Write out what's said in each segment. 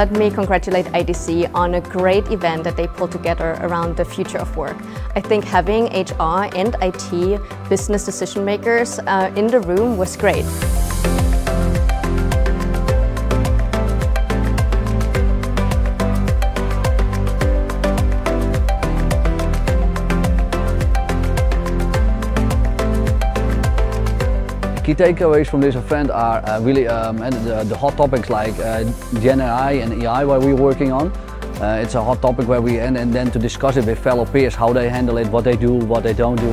let me congratulate IDC on a great event that they pulled together around the future of work. I think having HR and IT business decision makers uh, in the room was great. Key takeaways from this event are uh, really um, the, the, hot topics like uh, Gen AI and AI what we're working on. Uh, it's a hot topic where we and, and then to discuss it with fellow peers, how they handle it, what they do, what they don't do.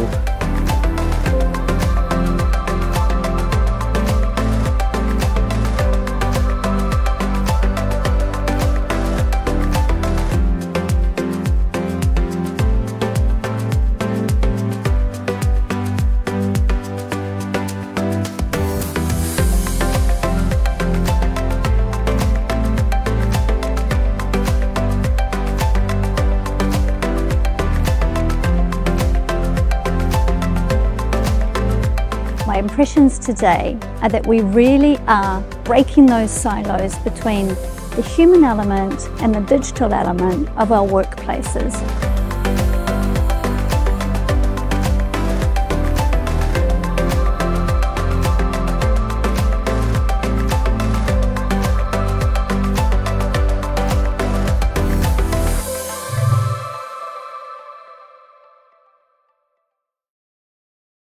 My impressions today are that we really are breaking those silos between the human element and the digital element of our workplaces.